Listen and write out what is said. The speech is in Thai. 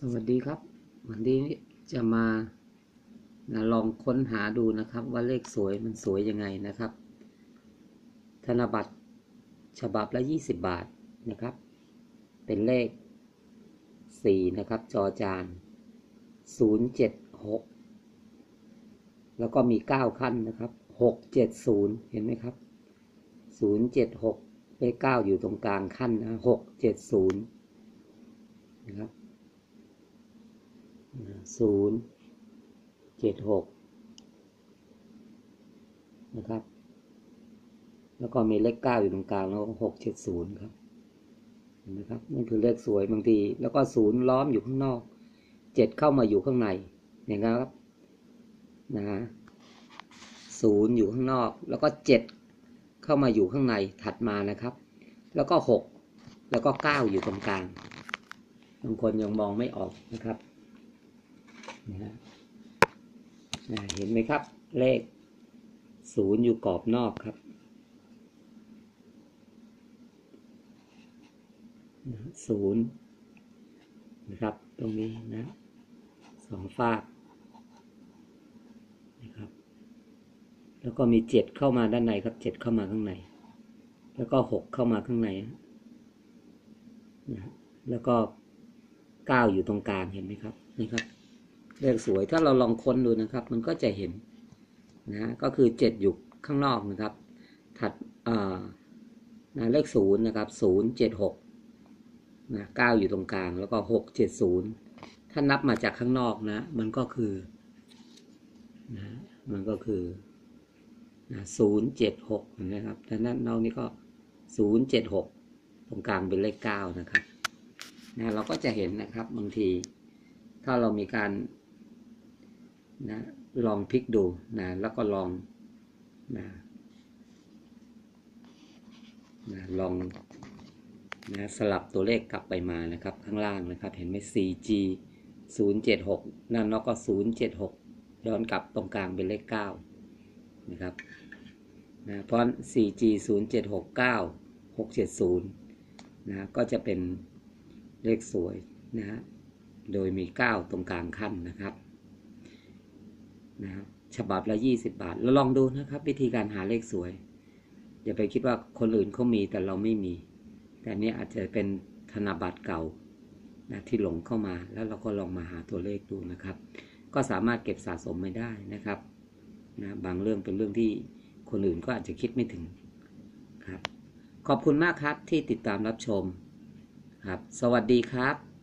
สวัสดีครับ วันนี้จะมานะลองค้นหาดูนะครับ ว่าเลขสวยมันสวยยังไงนะครับ ธนบัตรฉบับละ 20 บาทนะครับ เป็นเลข 4 นะครับ จอจาน 076 แล้วก็มี 9 ขั้นนะครับ 670 เห็นไหมครับ 076 เลข 9 อยู่ตรงกลางขั้นนะ 670 นะครับ ศูนย์เจ็ดหกนะครับ แล้วก็มีเลขเก้าอยู่ตรงกลางแล้วหกเจ็ดศูนย์ครับเห็นไหมครับนี่คือเลขสวยบางที แล้วก็ศูนย์ล้อมอยู่ข้างนอกเจ็ดเข้ามาอยู่ข้างในอย่างนี้ครับนะฮะศูนย์อยู่ข้างนอก แล้วก็เจ็ดเข้ามาอยู่ข้างในถัดมานะครับ แล้วก็หกแล้วก็เก้าอยู่ตรงกลางบางคนยังมองไม่ออกนะครับ นะฮะเห็นไหมครับ เลขศูนย์อยู่กรอบนอกครับศูนย์นะครับ ตรงนี้นะสองฝากนะครับ แล้วก็มีเจ็ดเข้ามาด้านในครับเจ็ดเข้ามาข้างใน แล้วก็หกเข้ามาข้างในนะแล้วก็เก้าอยู่ตรงกลางเห็นไหมครับนี่ครับ เลขสวยถ้าเราลองค้นดูนะครับ มันก็จะเห็นนะก็คือเจ็ดอยู่ข้างนอกนะครับ ถัดนะเลขศูนย์นะครับศูนย์เจ็ดหกนะเก้าอยู่ตรงกลางแล้วก็หกเจ็ดศูนย์ถ้านับมาจากข้างนอกนะ มันก็คือนะมันก็คือนะศูนย์เจ็ดหกนะครับดังนั้นนอกนี้ก็ศูนย์เจ็ดหกตรงกลางเป็นเลขเก้านะครับนะเราก็จะเห็นนะครับบางที ถ้าเรามีการ นะลองพลิกดูนะแล้วก็ลองนะนะลองนะสลับตัวเลขกลับไปมานะครับ ข้างล่างนะครับ เห็นไหม 4G 076 นั่นแล้วก็ 076 ย้อนกลับตรงกลางเป็นเลข 9 นะครับนะเพราะ 4G 0769 670 นะก็จะเป็นเลขสวยนะฮะโดยมี 9 ตรงกลางขั้นนะครับ นะครับฉบับละ 20 บาท แล้วลองดูนะครับ วิธีการหาเลขสวย อย่าไปคิดว่าคนอื่นเขามีแต่เราไม่มี แต่นี้อาจจะเป็นธนบัตรเก่านะที่หลงเข้ามาแล้วเราก็ลองมาหาตัวเลขดูนะครับ ก็สามารถเก็บสะสมไม่ได้นะครับนะบางเรื่องเป็นเรื่องที่คนอื่นก็อาจจะคิดไม่ถึงครับ ขอบคุณมากครับที่ติดตามรับชมครับ สวัสดีครับ